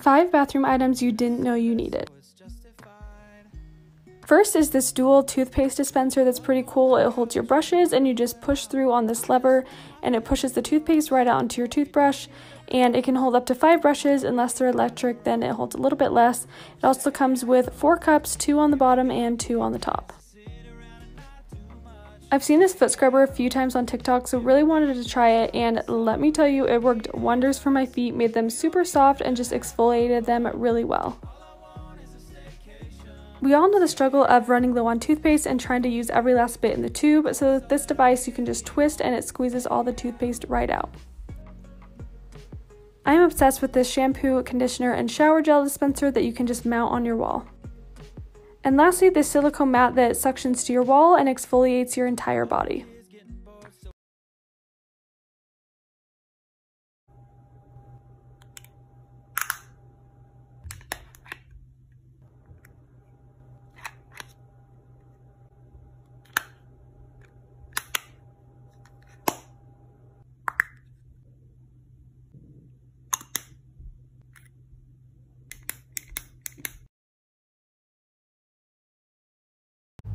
Five bathroom items you didn't know you needed. First is this dual toothpaste dispenser that's pretty cool. It holds your brushes and you just push through on this lever and it pushes the toothpaste right out into your toothbrush and it can hold up to five brushes unless they're electric then it holds a little bit less. It also comes with four cups, two on the bottom and two on the top. I've seen this foot scrubber a few times on TikTok, so really wanted to try it, and let me tell you, it worked wonders for my feet, made them super soft, and just exfoliated them really well. We all know the struggle of running low on toothpaste and trying to use every last bit in the tube, so with this device you can just twist and it squeezes all the toothpaste right out. I am obsessed with this shampoo, conditioner, and shower gel dispenser that you can just mount on your wall. And lastly, this silicone mat that suctions to your wall and exfoliates your entire body.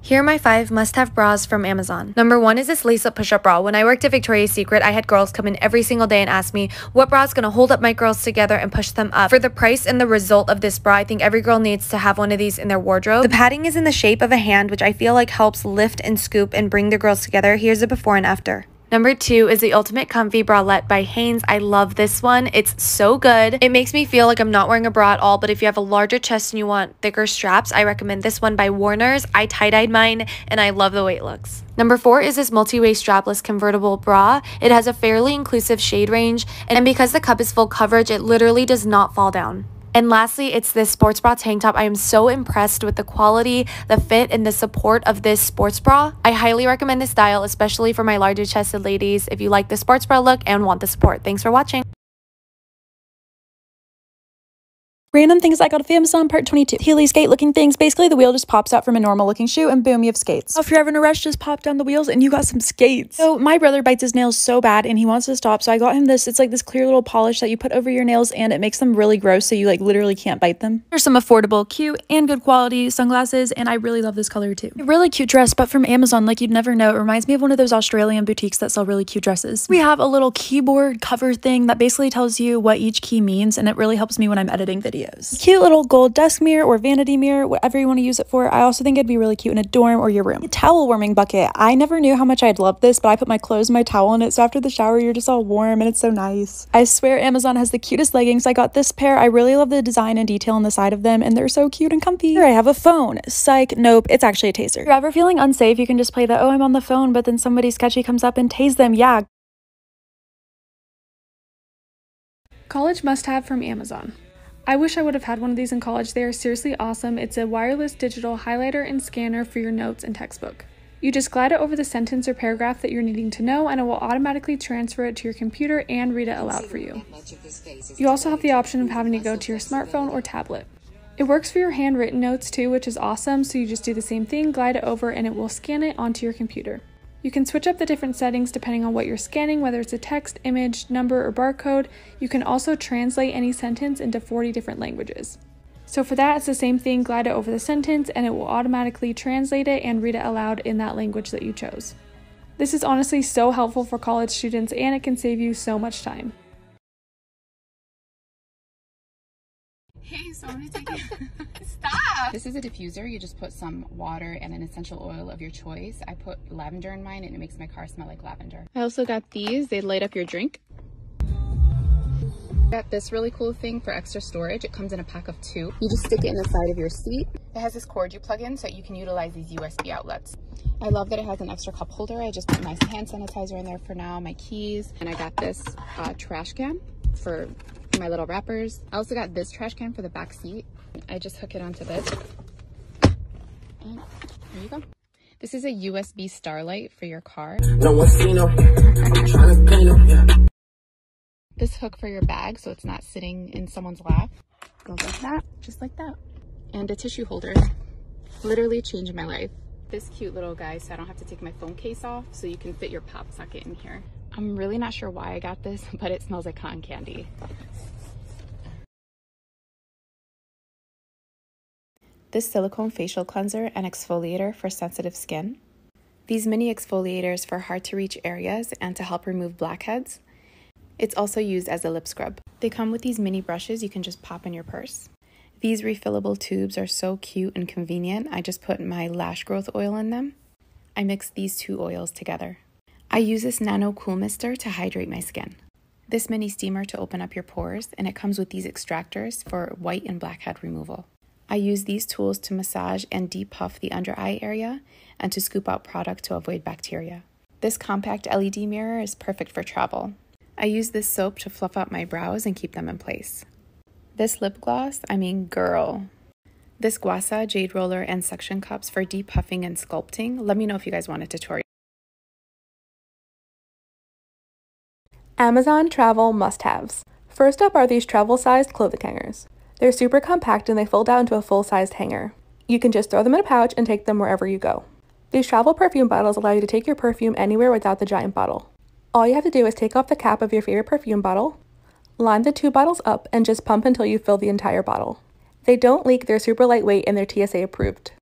Here are my five must have bras from Amazon. Number one is this lace up push up bra. When I worked at Victoria's Secret, I had girls come in every single day and ask me what bra is going to hold up my girls together and push them up. For the price and the result of this bra, I think every girl needs to have one of these in their wardrobe. The padding is in the shape of a hand, which I feel like helps lift and scoop and bring the girls together. Here's a before and after. Number two is the Ultimate Comfy Bralette by Hanes. I love this one. It's so good. It makes me feel like I'm not wearing a bra at all, but if you have a larger chest and you want thicker straps, I recommend this one by Warner's. I tie-dyed mine and I love the way it looks. Number four is this multi-way strapless convertible bra. It has a fairly inclusive shade range, and because the cup is full coverage, it literally does not fall down. And lastly, it's this sports bra tank top. I am so impressed with the quality, the fit, and the support of this sports bra. I highly recommend this style, especially for my larger chested ladies if you like the sports bra look and want the support. Thanks for watching. Random things I got off Amazon, part 22. Heely skate looking things. Basically, the wheel just pops out from a normal looking shoe and boom, you have skates. If you're ever in a rush, just pop down the wheels and you got some skates. So my brother bites his nails so bad and he wants to stop. So I got him this. It's like this clear little polish that you put over your nails and it makes them really gross. So you like literally can't bite them. There's some affordable, cute, and good quality sunglasses. And I really love this color too. A really cute dress, but from Amazon, like you'd never know. It reminds me of one of those Australian boutiques that sell really cute dresses. We have a little keyboard cover thing that basically tells you what each key means. And it really helps me when I'm editing videos. Cute little gold desk mirror or vanity mirror, whatever you want to use it for. I also think it'd be really cute in a dorm or your room. A towel warming bucket. I never knew how much I'd love this, but I put my clothes and my towel in it. So after the shower, you're just all warm and it's so nice. I swear Amazon has the cutest leggings. I got this pair. I really love the design and detail on the side of them and they're so cute and comfy. Here I have a phone. Psych. Nope. It's actually a taser. If you're ever feeling unsafe, you can just play the, oh, I'm on the phone, but then somebody sketchy comes up and tase them. Yeah, College must have from Amazon. I wish I would have had one of these in college. They are seriously awesome. It's a wireless digital highlighter and scanner for your notes and textbook. You just glide it over the sentence or paragraph that you're needing to know, and it will automatically transfer it to your computer and read it aloud for you. You also have the option of having to go to your smartphone or tablet. It works for your handwritten notes too, which is awesome, so you just do the same thing, glide it over, and it will scan it onto your computer. You can switch up the different settings depending on what you're scanning, whether it's a text, image, number, or barcode. You can also translate any sentence into 40 different languages. So for that, it's the same thing, glide it over the sentence and it will automatically translate it and read it aloud in that language that you chose. This is honestly so helpful for college students and it can save you so much time. Hey, so I'm gonna take it. Stop! This is a diffuser. You just put some water and an essential oil of your choice. I put lavender in mine and it makes my car smell like lavender. I also got these. They light up your drink. Got this really cool thing for extra storage. It comes in a pack of two. You just stick it in the side of your seat. It has this cord you plug in so you can utilize these USB outlets. I love that it has an extra cup holder. I just put my hand sanitizer in there for now, my keys, and I got this uh, trash can for my little wrappers. I also got this trash can for the back seat. I just hook it onto this. And there you go. This is a USB starlight for your car. This hook for your bag so it's not sitting in someone's lap. Goes like that, just like that. And a tissue holder. Literally changed my life. This cute little guy so I don't have to take my phone case off so you can fit your pop socket in here. I'm really not sure why I got this, but it smells like cotton candy. this silicone facial cleanser and exfoliator for sensitive skin, these mini exfoliators for hard to reach areas and to help remove blackheads. It's also used as a lip scrub. They come with these mini brushes you can just pop in your purse. These refillable tubes are so cute and convenient. I just put my lash growth oil in them. I mix these two oils together. I use this Nano Cool Mister to hydrate my skin. This mini steamer to open up your pores, and it comes with these extractors for white and blackhead removal. I use these tools to massage and depuff the under eye area and to scoop out product to avoid bacteria. This compact LED mirror is perfect for travel. I use this soap to fluff out my brows and keep them in place. This lip gloss, I mean, girl. This Gua Sha jade roller and suction cups for depuffing and sculpting. Let me know if you guys want a tutorial. Amazon travel must haves. First up are these travel sized clothing hangers. They're super compact and they fold out into a full sized hanger. You can just throw them in a pouch and take them wherever you go. These travel perfume bottles allow you to take your perfume anywhere without the giant bottle. All you have to do is take off the cap of your favorite perfume bottle, line the two bottles up, and just pump until you fill the entire bottle. They don't leak, they're super lightweight, and they're TSA approved.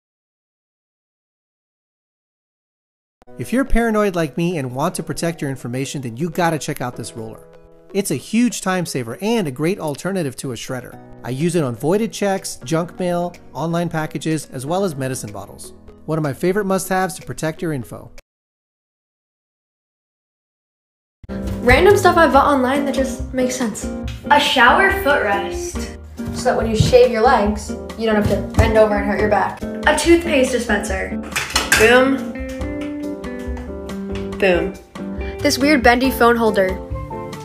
If you're paranoid like me and want to protect your information, then you gotta check out this roller. It's a huge time saver and a great alternative to a shredder. I use it on voided checks, junk mail, online packages, as well as medicine bottles. One of my favorite must haves to protect your info. Random stuff I bought online that just makes sense. A shower footrest. So that when you shave your legs, you don't have to bend over and hurt your back. A toothpaste dispenser. Boom. Boom. This weird bendy phone holder.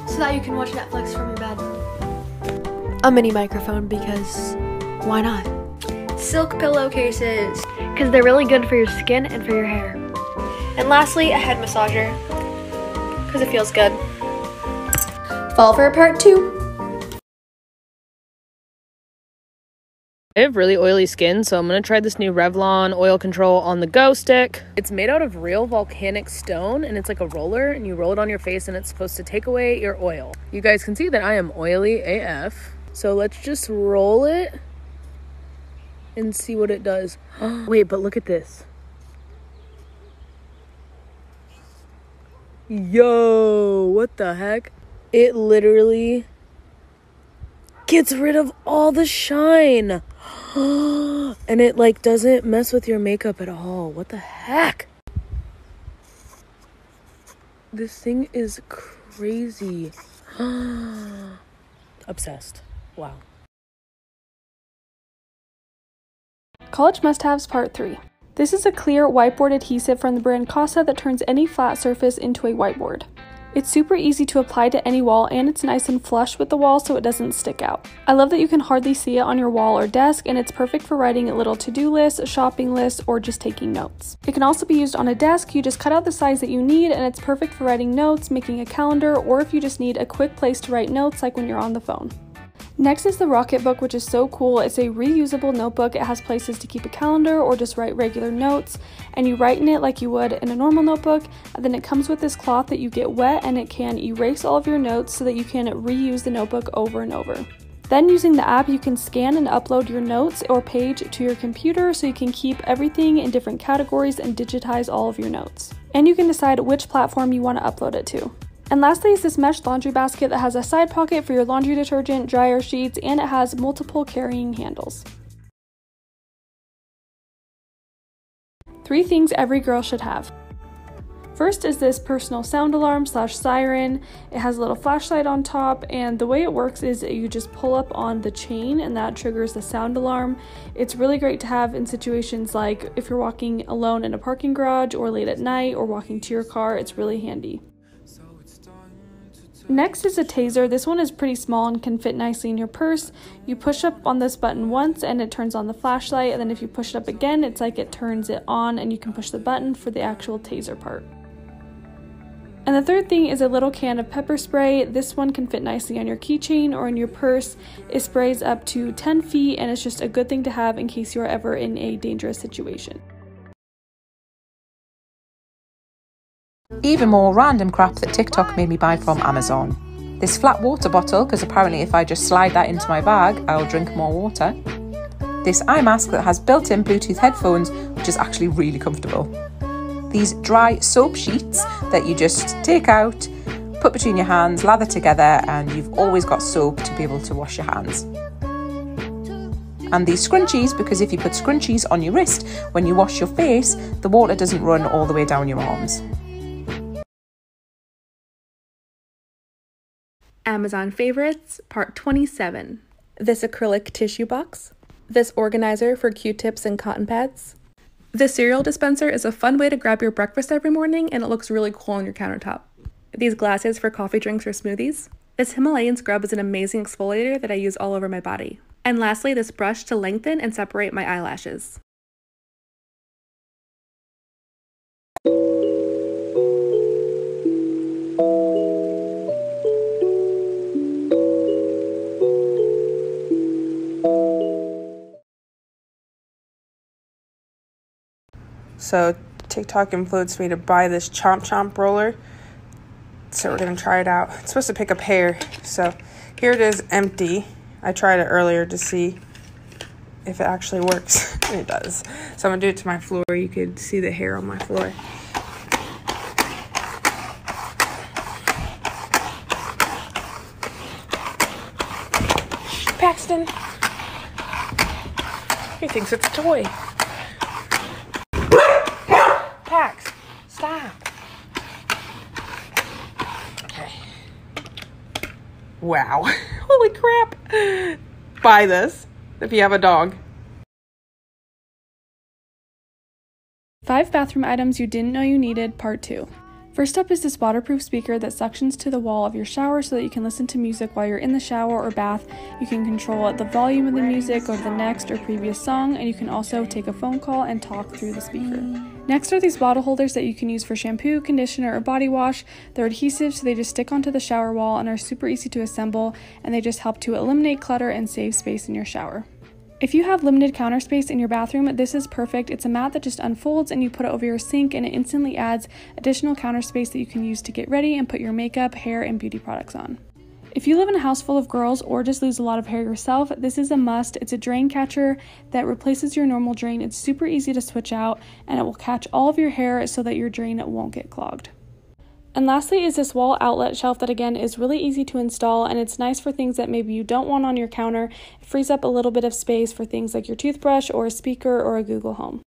So that you can watch Netflix from your bed. A mini microphone because why not? Silk pillowcases. Because they're really good for your skin and for your hair. And lastly, a head massager. Because it feels good. Fall for a part two. I have really oily skin, so I'm gonna try this new Revlon oil control on the go stick. It's made out of real volcanic stone and it's like a roller, and you roll it on your face, and it's supposed to take away your oil. You guys can see that I am oily AF, so let's just roll it and see what it does. Wait, but look at this. Yo, what the heck? It literally gets rid of all the shine. and it like doesn't mess with your makeup at all. What the heck? This thing is crazy. Obsessed. Wow. College must haves part 3. This is a clear whiteboard adhesive from the brand Casa that turns any flat surface into a whiteboard. It's super easy to apply to any wall and it's nice and flush with the wall so it doesn't stick out. I love that you can hardly see it on your wall or desk and it's perfect for writing a little to-do list, shopping list, or just taking notes. It can also be used on a desk, you just cut out the size that you need and it's perfect for writing notes, making a calendar, or if you just need a quick place to write notes like when you're on the phone. Next is the Rocketbook, which is so cool. It's a reusable notebook. It has places to keep a calendar or just write regular notes, and you write in it like you would in a normal notebook. And then it comes with this cloth that you get wet and it can erase all of your notes so that you can reuse the notebook over and over. Then using the app, you can scan and upload your notes or page to your computer so you can keep everything in different categories and digitize all of your notes. And you can decide which platform you want to upload it to. And lastly is this mesh laundry basket that has a side pocket for your laundry detergent, dryer sheets, and it has multiple carrying handles. Three things every girl should have. First is this personal sound alarm slash siren. It has a little flashlight on top, and the way it works is you just pull up on the chain, and that triggers the sound alarm. It's really great to have in situations like if you're walking alone in a parking garage or late at night or walking to your car, it's really handy. Next is a taser. This one is pretty small and can fit nicely in your purse. You push up on this button once and it turns on the flashlight, and then if you push it up again, it's like it turns it on and you can push the button for the actual taser part. And the third thing is a little can of pepper spray. This one can fit nicely on your keychain or in your purse. It sprays up to 10 feet and it's just a good thing to have in case you're ever in a dangerous situation. Even more random crap that TikTok made me buy from Amazon. This flat water bottle, because apparently if I just slide that into my bag, I'll drink more water. this eye mask that has built-in Bluetooth headphones, which is actually really comfortable. These dry soap sheets that you just take out, put between your hands, lather together, and you've always got soap to be able to wash your hands. And these scrunchies, because if you put scrunchies on your wrist when you wash your face, the water doesn't run all the way down your arms. Amazon favorites, part 27. This acrylic tissue box. This organizer for Q-tips and cotton pads. This cereal dispenser is a fun way to grab your breakfast every morning and it looks really cool on your countertop. These glasses for coffee drinks or smoothies. This Himalayan scrub is an amazing exfoliator that I use all over my body. And lastly, this brush to lengthen and separate my eyelashes. So TikTok influenced me to buy this ChomChom roller. So we're gonna try it out. It's supposed to pick up hair. So here it is empty. I tried it earlier to see if it actually works. it does. So I'm gonna do it to my floor. You could see the hair on my floor. Paxton. He thinks it's a toy. Wow. Holy crap. Buy this if you have a dog. Five bathroom items you didn't know you needed, part two. First up is this waterproof speaker that suctions to the wall of your shower so that you can listen to music while you're in the shower or bath. You can control the volume of the music or the next or previous song, and you can also take a phone call and talk through the speaker. Next are these bottle holders that you can use for shampoo, conditioner, or body wash. They're adhesive, so they just stick onto the shower wall and are super easy to assemble, and they just help to eliminate clutter and save space in your shower. If you have limited counter space in your bathroom, this is perfect. It's a mat that just unfolds and you put it over your sink and it instantly adds additional counter space that you can use to get ready and put your makeup, hair, and beauty products on. If you live in a house full of girls or just lose a lot of hair yourself, this is a must. It's a drain catcher that replaces your normal drain. It's super easy to switch out and it will catch all of your hair so that your drain won't get clogged. And lastly is this wall outlet shelf that again is really easy to install and it's nice for things that maybe you don't want on your counter. It frees up a little bit of space for things like your toothbrush or a speaker or a Google Home.